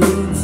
You.